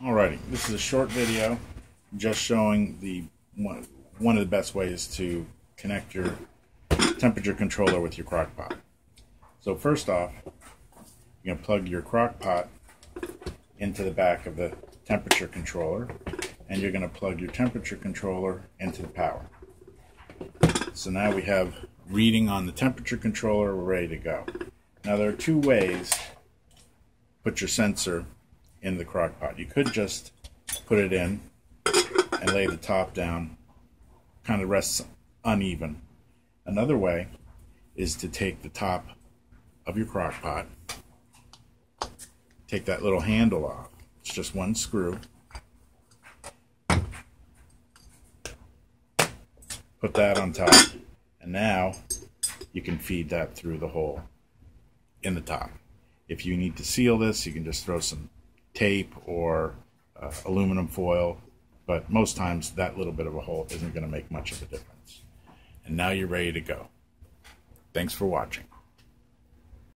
Alrighty, this is a short video just showing the one, one of the best ways to connect your temperature controller with your crock pot. So first off, you're going to plug your crock pot into the back of the temperature controller and you're going to plug your temperature controller into the power. So now we have reading on the temperature controller, we're ready to go. Now there are two ways put your sensor in the crock pot. You could just put it in and lay the top down, kind of rests uneven. Another way is to take the top of your crock pot, take that little handle off. It's just one screw. Put that on top, and now you can feed that through the hole in the top. If you need to seal this, you can just throw some tape or uh, aluminum foil, but most times that little bit of a hole isn't going to make much of a difference. And now you're ready to go. Thanks for watching.